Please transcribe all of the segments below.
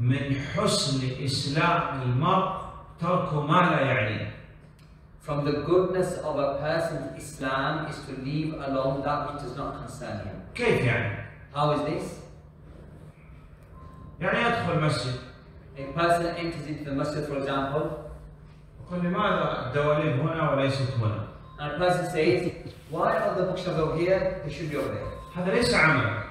من حسن إسلام المرء ترك ما لا يعنيه From the goodness of a person's Islam is to leave alone that which does not concern him. كيف يعني؟ How is this? يعني يدخل مسجد A person enters into the masjid, for example, يقول لماذا الدواليب هنا وليست هنا؟ and a person says, Why are the bookshelves over here? They should be over there. هذا ليس عملك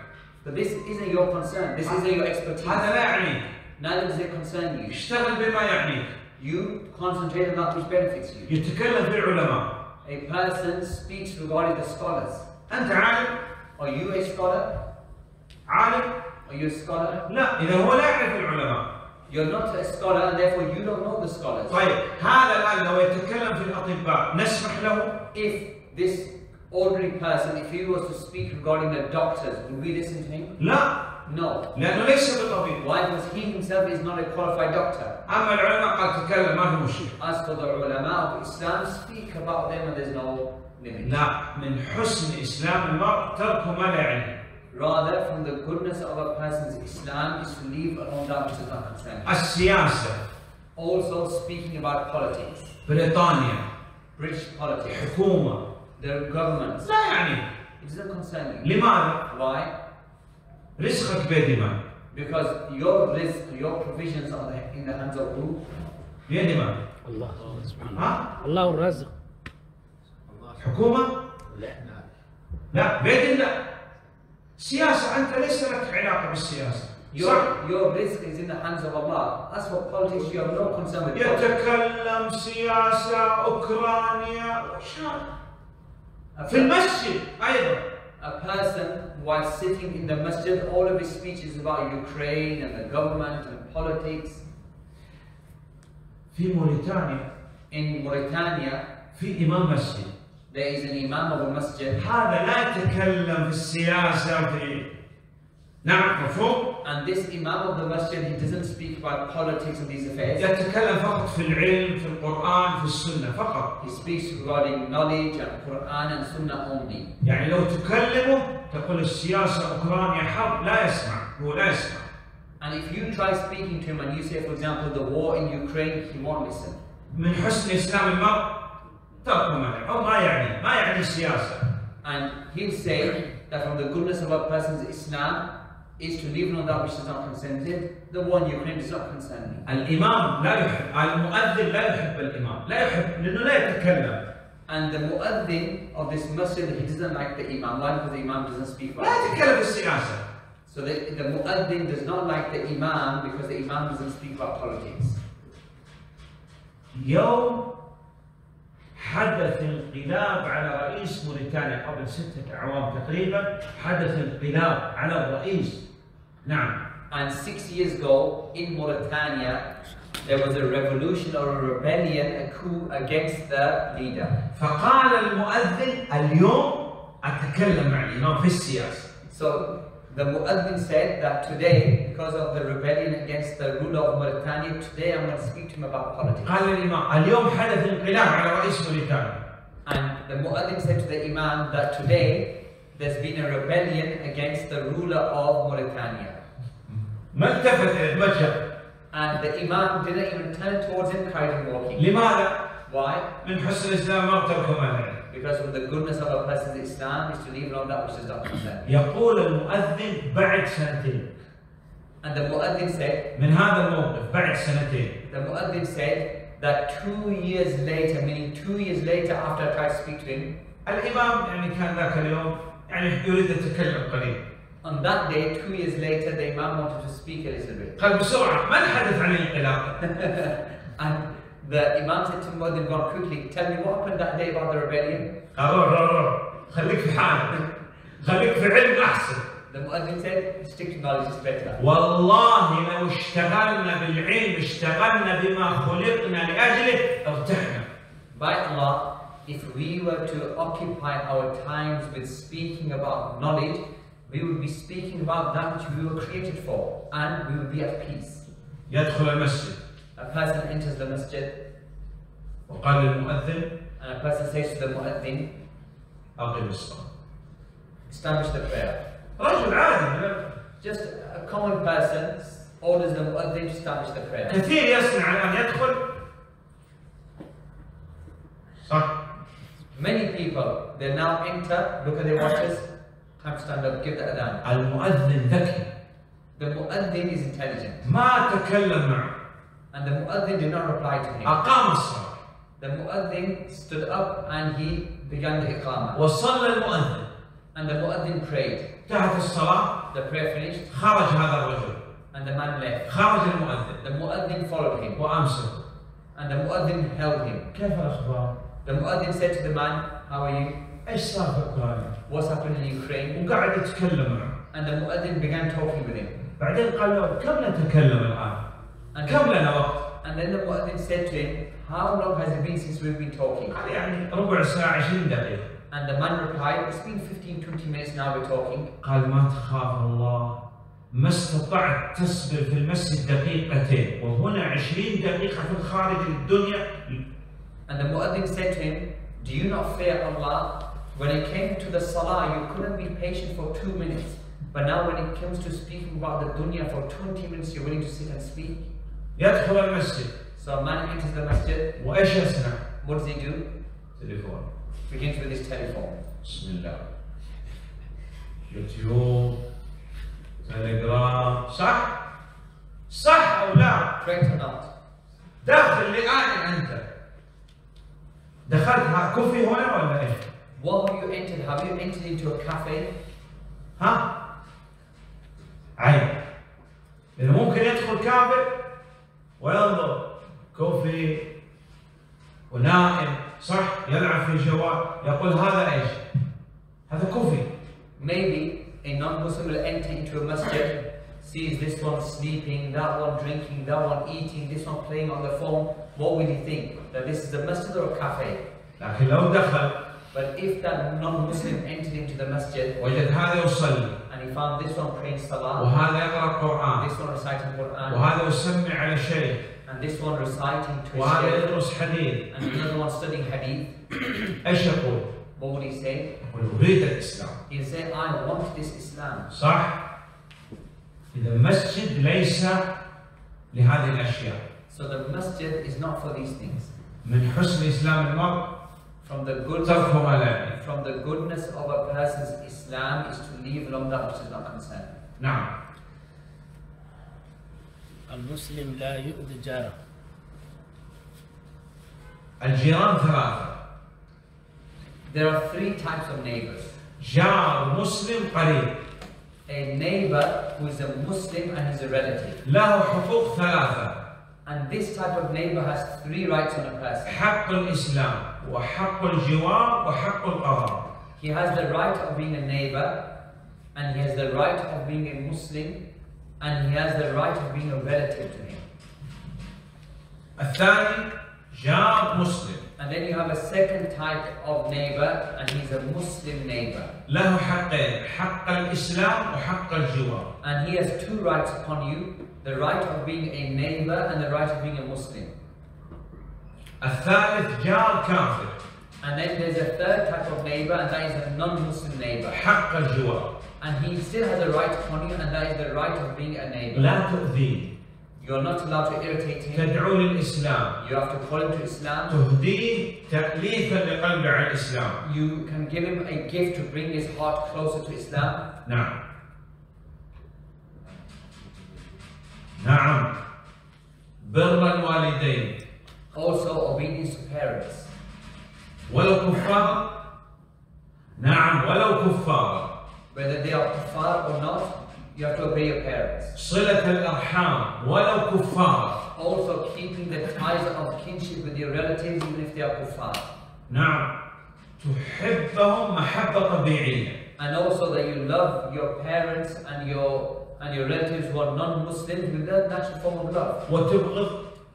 But this isn't your concern. This isn't your expertise. هذا لا يعنيك Neither does it concern you. اشتغل بما يعنيك You concentrate on that which benefits you. يتكلم في العلماء A person speaks regarding the scholars. أنت عالم Are you a scholar? عالم Are you a scholar? لا إذا هو لا يعرف العلماء You're not a scholar and therefore you don't know the scholars. طيب هذا الآن لو يتكلم في الأطباء نسمح له If this ordinary person, if he was to speak regarding the doctors, would we listen to him? لا No. لأنه ليس بالطبيب Why? Because he himself is not a qualified doctor. أما العلماء قال تكلم ما في مشكلة As for the ulama of Islam, speak about them and there's no limit. لا من حسن إسلام المرء ترك ما لا يعنيه Rather, from the goodness of a person's Islam is to leave alone that which is not concerned. السياسة Also, speaking about politics, بريطانيا British politics, حكومة their governments, لا يعني it doesn't concern you. لماذا؟ Why? رزقك بيد من؟ Because your risk, your provisions are in the hands of who? بيد من؟ الله سبحانه ها؟ الله الرازق حكومة؟ لا لا بيد الله سياسة أنت ليس لك علاقة بالسياسة؟ Your, your risk is in the hands of Allah. As for politics, you have no concern with politics. يتكلم سياسة أوكرانيا وش هذا؟ A, في المسجد أيضا a person, while sitting in the masjid, all of his speech is about Ukraine and the government and politics. في موريتانيا In Mauritania, في إمام مسجد there is an imam of a masjid, هذا لا يتكلم في السياسة في نعم مفهوم؟ and this imam of the masjid, he doesn't speak about politics and these affairs. يتكلم فقط في العلم في القرآن في السنة فقط He speaks regarding knowledge and Quran and Sunnah only. يعني لو تكلمه تقول السياسة أوكرانيا حرب لا يسمع هو لا يسمع And if you try speaking to him and you say, for example, the war in Ukraine, he won't listen. من حسن إسلام المرء ترك ما يعنيه أو ما يعني ما يعني السياسة And he'll say that from the goodness of a person's Islam is to leave on that which does not concern him. The war in Ukraine does not concern me. الإمام لا يحب المؤذن لا يحب الإمام لا يحب لأنه لا يتكلم And the muaddin of this masjid, he doesn't like the imam. Why? Because the imam doesn't speak لا about it. يتكلم في السياسة So the, the muaddin does not like the imam because the imam doesn't speak about politics. يوم حدث انقلاب على رئيس موريتانيا قبل ستة أعوام تقريبا حدث انقلاب على الرئيس نعم And six years ago in Mauritania, there was a revolution or a rebellion, a coup against the leader. فقال المؤذن اليوم أتكلم مع الإمام في السياسة So the Muaddin said that today, because of the rebellion against the ruler of Mauritania, today I'm going to speak to him about politics. قال الإمام اليوم حدث انقلاب على رئيس موريتانيا And the Muaddin said to the Imam that today there's been a rebellion against the ruler of Mauritania. ما التفت وجهه And the Imam didn't even turn towards him, carried him walking. لماذا؟ Why? من حسن الإسلام ما ترك ما. Because from the goodness of a person's Islam is to leave alone that which is not concerned. يقول المؤذن بعد سنتين And the Muaddin said, من هذا الموقف بعد سنتين the Muaddin said that two years later, meaning two years later after I tried to speak to him, الإمام يعني كان ذاك اليوم يعني يريد التكلم قليل On that day, two years later, the Imam wanted to speak a little bit. قال بسرعة ما نحدث عن الانقلاب and the Imam said to Muaddin, go on quickly, tell me what happened that day about the rebellion. قال روح روح روح خليك في حالك خليك في علم أحسن The Muaddin said, stick to knowledge is better. والله لو اشتغلنا بالعلم اشتغلنا بما خلقنا لأجله ارتحنا By Allah, if we were to occupy our times with speaking about knowledge, we would be speaking about that which we were created for, and we would be at peace. يدخل المسجد A person enters the masjid, وقال للمؤذن and a person says to the Muaddin, أقم الصلاة establish the prayer. رجل عادي Just a common person orders the muaddin to establish the prayer. كثير يصنع الآن يدخل صح Many people, they now enter, look at their watches, time to stand up, give the adhan. المؤذن ذكي The muaddin is intelligent. ما تكلم معه And the muaddin did not reply to him. أقام الصلاة The muaddin stood up and he began the iqamah. وصلى المؤذن And the muaddin prayed. انتهت الصلاة The prayer finished خرج هذا الرجل and the man left. خرج المؤذن The muaddin followed him وأمسكه and the muaddin held him. كيف الأخبار؟ The muaddin said to the man, How are you? إيش صار في اوكرانيا؟ What's happened in Ukraine? وقاعد يتكلم معه And the muaddin began talking with him. بعدين قال له كم نتكلم الآن؟ And, كم لنا وقت؟ and then the muaddin said to him, How long has it been since we've been talking? قال يعني ربع ساعة 20 دقيقة And the man replied, It's been 15 20 minutes now we're talking. قال ما تخاف الله ما استطعت تصبر في المسجد دقيقتين وهنا 20 دقيقة في الخارج الدنيا And the muaddin said to him, Do you not fear Allah? When it came to the salah, you couldn't be patient for two minutes. But now when it comes to speaking about the dunya for 20 minutes, you're willing to sit and speak. يدخل المسجد So a man enters the masjid. وإيش يصنع؟ What does he do? تليفون Begins with his telephone. بسم الله يوتيوب تليجرام صح؟ صح أو لا؟ Correct or not? داخل الآن أنت دخلت ها كوفي هنا ولا إيش؟ What have you entered? Have you entered into a cafe? ها؟ عيب لأنه ممكن يدخل كافر وينظر كوفي ونائم صح يلعب في الجوال يقول هذا ايش؟ هذا كوفي Maybe a non-Muslim will enter into a masjid, sees this one sleeping, that one drinking, that one eating, this one playing on the phone. What will he think? That this is a masjid or a cafe? لكن لو دخل But if that non-Muslim entered into the masjid وجد هذا يصلي and he found this one praying salah, وهذا يقرا قران this one reciting Quran, وهذا يسمع على شيخ and this one reciting to his وهذا shaykh, يدرس حديث and another one studying hadith, ايش يقول؟ what would he say? يقول اريد الاسلام He'll say, I want this Islam. صح؟ اذا المسجد ليس لهذه الاشياء So the masjid is not for these things. من حسن اسلام المرء From the goodness ترك ما لا يعنيه. From the goodness of a person's Islam is to leave alone that which is not concerned. نعم المسلم لا يؤذي جاره الجيران ثلاثة There are three types of neighbors. جار مسلم قريب A neighbor who is a Muslim and is a relative. له حقوق ثلاثة And this type of neighbor has three rights on a person. حق الإسلام وحق الجوار وحق القرار He has the right of being a neighbor, and he has the right of being a Muslim, and he has the right of being a relative to him. الثاني جار مسلم And then you have a second type of neighbor, and he's a Muslim neighbor. له حقين حق الإسلام وحق الجوار And he has two rights upon you the right of being a neighbor and the right of being a Muslim. الثالث جار كافر And then there's a third type of neighbor, and that is a non Muslim neighbor. حق الجوار And he still has a right upon you, and that is the right of being a neighbor. لا تؤذيه You're not allowed to irritate him. تدعو للإسلام You have to call him to Islam. تهديه تأليفا لقلبه على الإسلام You can give him a gift to bring his heart closer to Islam. نعم نعم بر الوالدين Also, obedience to parents. ولو كفار نعم ولو كفار Whether they are kuffar or not, you have to obey your parents. صلة الأرحام ولو كفار Also, keeping the ties of kinship with your relatives, even if they are kuffar. نعم تحبهم محبة طبيعية And also that you love your parents and your and your relatives who are non-Muslims with that natural form of love. وتبغض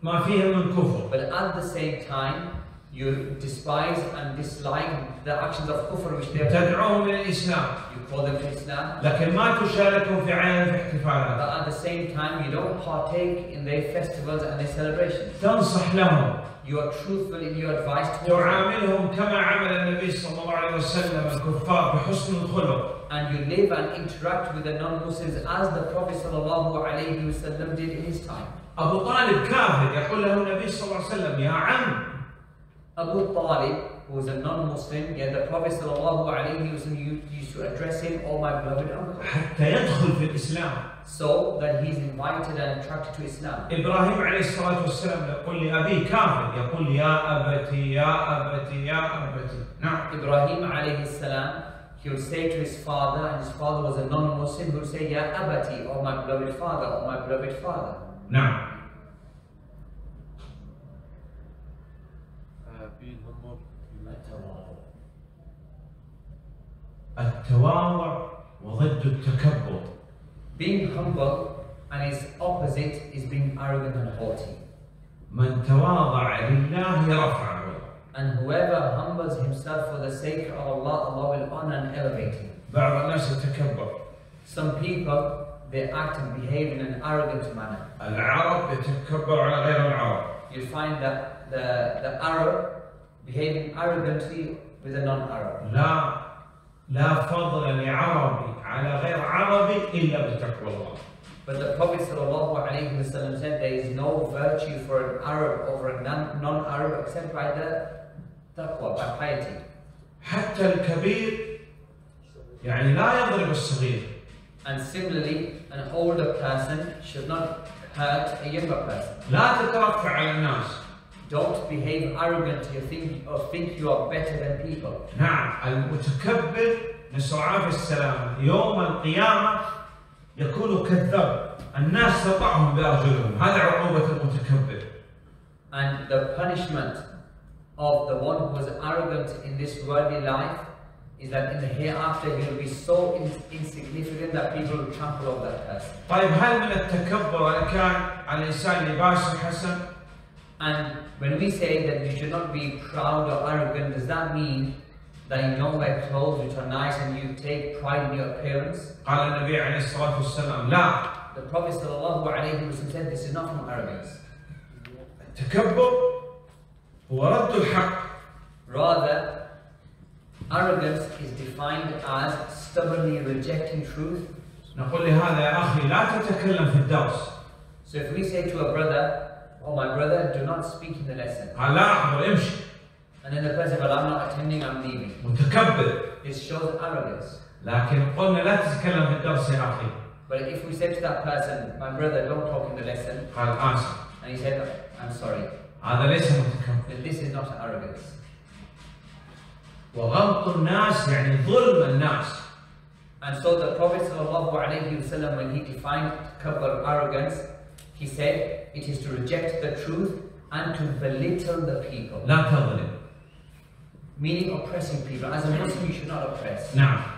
ما فيها من كفر But at the same time, you despise and dislike the actions of kufr which they are تدعوهم إلى الإسلام You call them to Islam. لكن ما تشاركهم في عيال في But احتفالات at the same time, you don't partake in their festivals and their celebrations. تنصح لهم You are truthful in your advice towards them. تعاملهم كما عمل النبي صلى الله عليه وسلم الكفار بحسن الخلق and you live and interact with the non-Muslims as the Prophet sallallahu alaihi wasallam did in his time. أبو طالب كافر يقول له النبي صلى الله عليه وسلم يا عم Abu Talib, who was a non-Muslim, yet the Prophet sallallahu alaihi wasallam u- used to address him, "Oh my beloved uncle," حتى يدخل في الإسلام so that he's invited and attracted to Islam. إبراهيم عليه الصلاة والسلام يقول لأبيه كافر يقول يا أبتي يا أبتي يا أبتي نعم Ibrahim alayhi salam, he would say to his father, and his father was a non-Muslim, he would say, Ya abati, or my beloved father, or my beloved father. نعم being humble, التواضع وضد التكبر Being humble and its opposite is being arrogant and haughty. من تواضع لله رفعه And whoever humbles himself for the sake of Allah, Allah will honor and elevate him. بعض الناس يتكبر Some people, they act and behave in an arrogant manner. العرب يتكبر على غير العرب You find that the, the Arab behaving arrogantly with a non-Arab. لا لا فضل لعربي على غير عربي إلا بتقوى الله But the Prophet ﷺ said there is no virtue for an Arab over a non- non-Arab except by the taqwa, by piety. حتى الكبير يعني لا يضرب الصغير And similarly, an older person should not hurt a younger person. لا تترفع على الناس Don't behave arrogantly or think, or think you are better than people. نعم المتكبر نسأل العافية السلامة يوم القيامة يكون كذاب الناس تطعهم بأرجلهم هذا عقوبة المتكبر And the punishment of the one who is arrogant in this worldly life is that in the hereafter he will be so in- insignificant that people will trample over that person. طيب هل من التكبر أن كان على الإنسان لباس حسن And when we say that you should not be proud or arrogant, does that mean that you don't wear clothes which are nice and you take pride in your appearance? قال النبي عليه الصلاة والسلام لا The Prophet ﷺ said this is not from arrogance. التكبر هو رد الحق Rather, arrogance is defined as stubbornly rejecting truth. نقول لهذا يا أخي لا تتكلم في الدرس So if we say to a brother, Oh my brother, do not speak in the lesson. قال لا أحضر امشي And then the person, Well, I'm not attending, I'm leaving. متكبر This shows arrogance. لكن قلنا لا تتكلم في الدرس يا أخي But if we said to that person, My brother, don't talk in the lesson, قال آسف and he said, I'm sorry, هذا ليس متكبر then this is not arrogance. وغمط الناس يعني ظلم الناس And so the Prophet ﷺ, when he defined kabbar arrogance, he said it is to reject the truth and to belittle the people. لا تظلم Meaning oppressing people. As a Muslim, you should not oppress. نعم